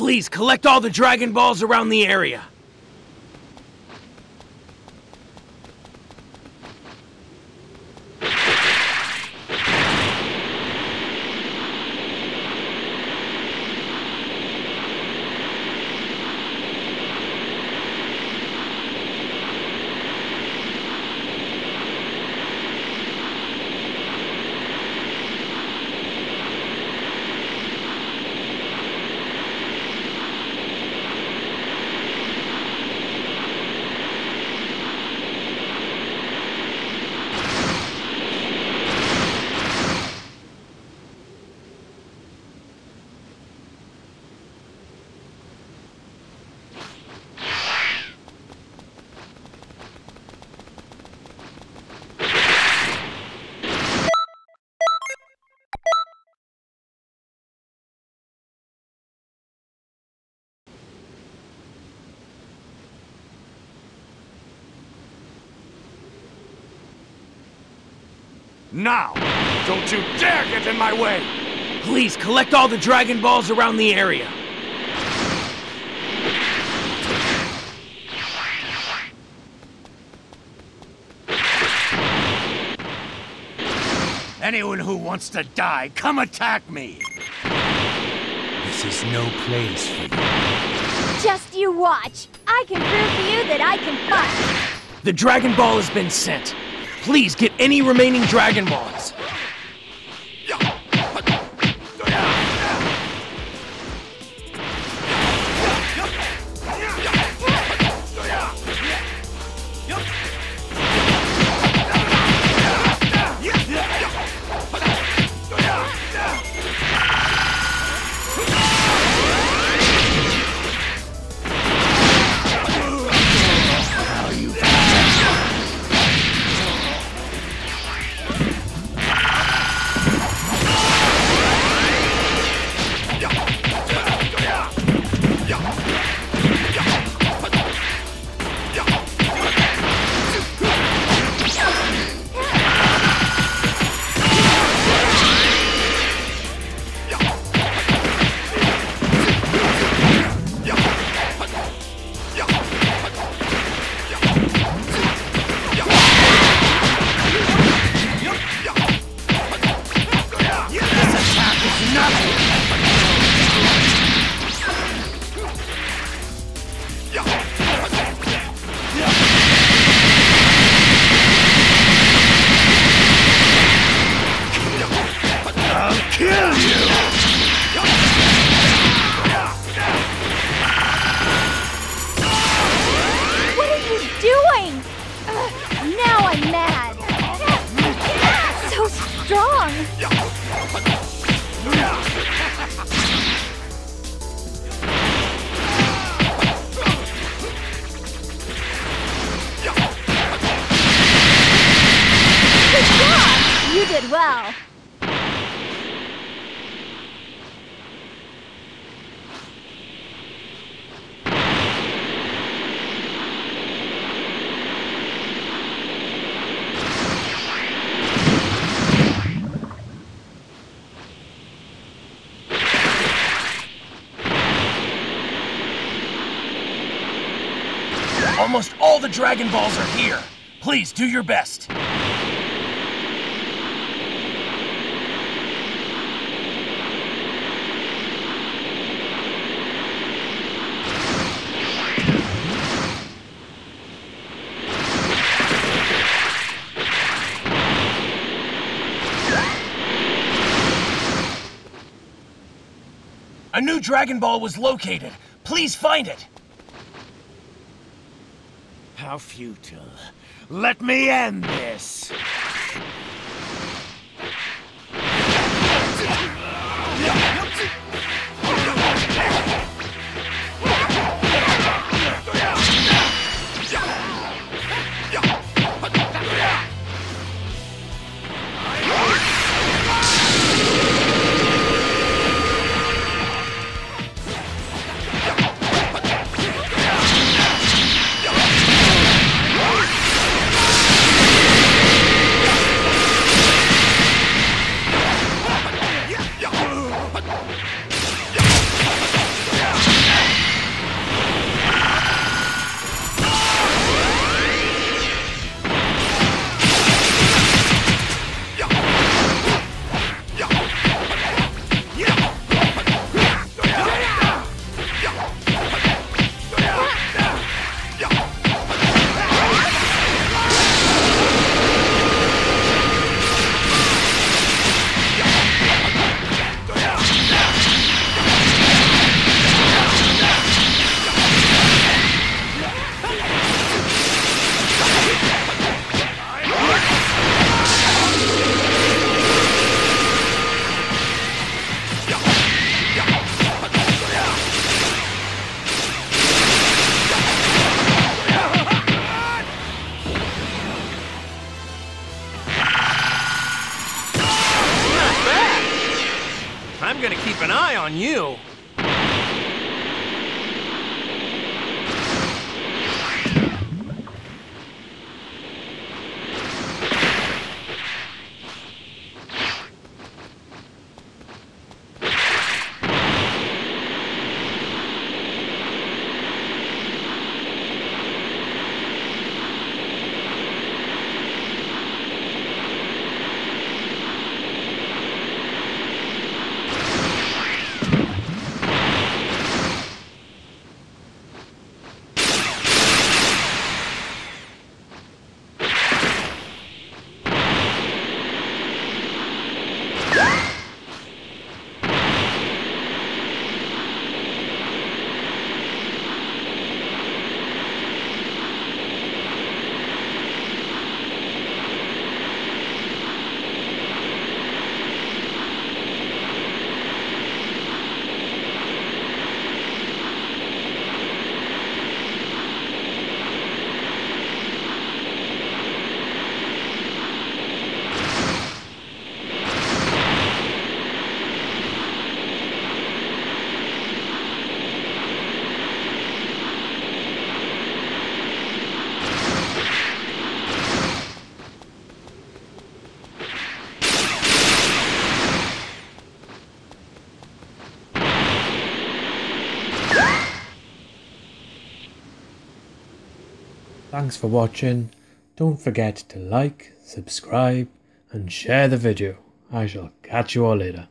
Please collect all the Dragon Balls around the area. Now! Don't you dare get in my way! Please collect all the Dragon Balls around the area. Anyone who wants to die, come attack me! This is no place for you. Just you watch. I can prove to you that I can fight. The Dragon Ball has been sent. Please get any remaining Dragon Balls. You did well. Almost all the Dragon Balls are here. Please do your best. A new Dragon Ball was located. Please find it. How futile. Let me end this! I'm gonna keep an eye on you. Thanks for watching. Don't forget to like, subscribe and share the video. I shall catch you all later.